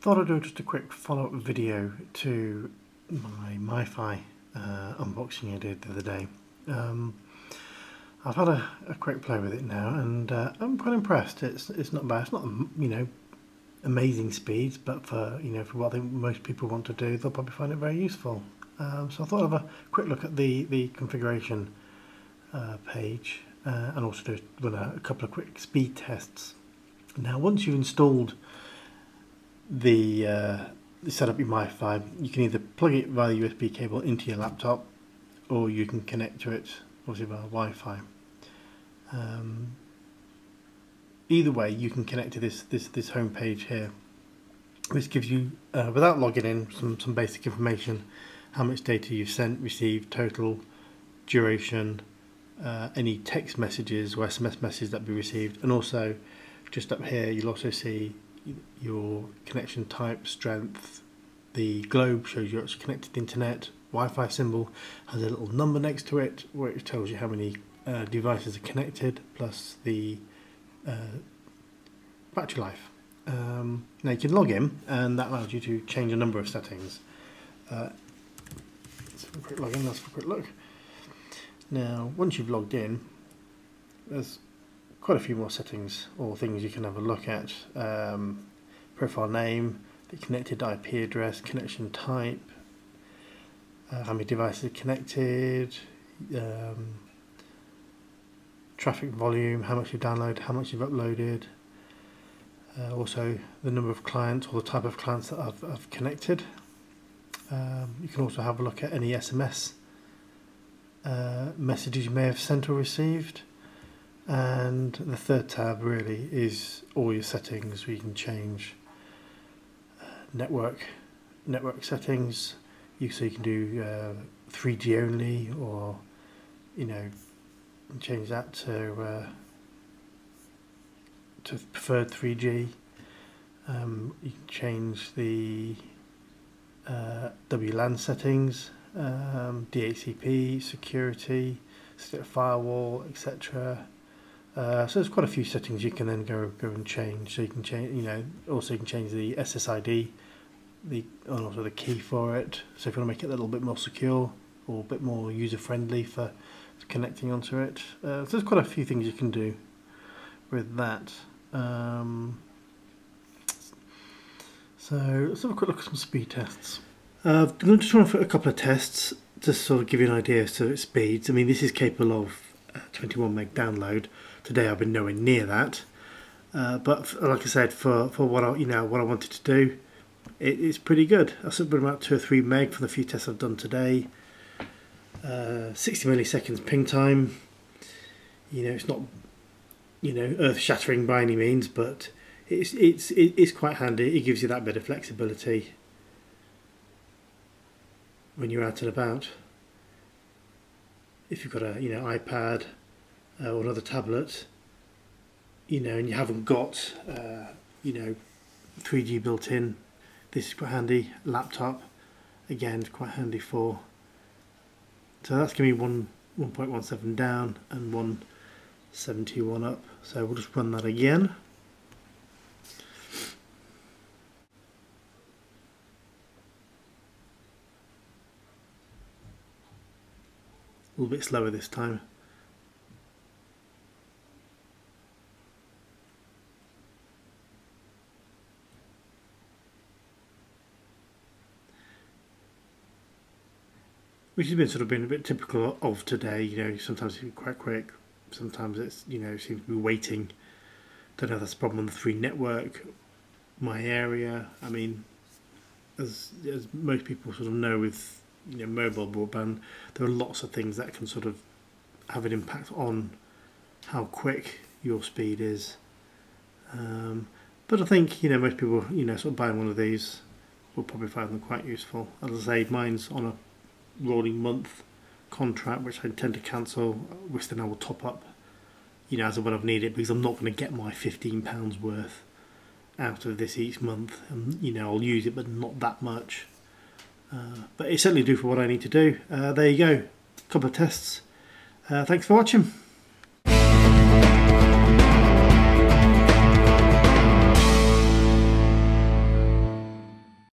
Thought I'd do just a quick follow-up video to my MiFi uh, unboxing I did the other day. Um, I've had a, a, quick play with it now and uh, I'm quite impressed. It's it's not bad. It's not you know amazing speeds, but for you know for what I think most people want to do, they'll probably find it very useful. Um, so I thought I'd have a quick look at the the configuration uh, page uh, and also do run a, a couple of quick speed tests. Now, once you've installed the, uh, set up your MiFi, you can either plug it via USB cable into your laptop or you can connect to it obviously via Wi-Fi. Um, either way you can connect to this this this home page here which gives you uh, without logging in some some basic information how much data you've sent received total duration uh, any text messages or SMS messages that be received and also just up here you'll also see your connection type, strength, the globe shows you're connected to internet, Wi-Fi symbol has a little number next to it which tells you how many uh, devices are connected plus the uh, battery life. Um, now you can log in and that allows you to change a number of settings. Uh, let's have a quick log in, let's have a quick look. Now once you've logged in there's quite a few more settings or things you can have a look at. Um, profile name, the connected IP address, connection type, uh, how many devices are connected, um, traffic volume, how much you've downloaded, how much you've uploaded, uh, also the number of clients or the type of clients that I've, I've connected. Um, you can also have a look at any SMS uh, messages you may have sent or received and the third tab really is all your settings. Where you can change uh, network network settings. You so you can do uh, 3G only or you know change that to uh, to preferred 3G um, you can change the uh, WLAN settings um, DHCP security set a firewall etc uh, so there's quite a few settings you can then go go and change. So you can change, you know, also you can change the SSID, the and also the key for it. So if you want to make it a little bit more secure or a bit more user friendly for connecting onto it, uh, so there's quite a few things you can do with that. Um, so let's have a quick look at some speed tests. Uh, I'm going to just run a couple of tests to sort of give you an idea to its speeds. I mean, this is capable of 21 meg download. Today I've been nowhere near that. Uh, but like I said, for, for what I you know what I wanted to do, it, it's pretty good. I've been about two or three meg for the few tests I've done today. Uh, 60 milliseconds ping time. You know, it's not you know earth shattering by any means, but it's it's it's quite handy. It gives you that bit of flexibility when you're out and about if you've got a you know iPad uh, or another tablet, you know, and you haven't got uh, you know 3G built in, this is quite handy. Laptop, again, quite handy for. So that's giving me one 1.17 down and 171 up. So we'll just run that again. a little bit slower this time. Which has been sort of been a bit typical of today, you know, sometimes it's quite quick, sometimes it's, you know, seems to be waiting. Don't know if that's a problem on the three network, my area. I mean, as as most people sort of know with you know, mobile broadband, there are lots of things that can sort of have an impact on how quick your speed is. Um, but I think you know most people you know sort of buying one of these will probably find them quite useful. As I say, mine's on a rolling month contract, which I intend to cancel, which then I will top up, you know, as and when I've needed because I'm not going to get my fifteen pounds worth out of this each month, and you know I'll use it, but not that much. Uh, but it certainly do for what I need to do. Uh, there you go, couple of tests. Uh, thanks for watching.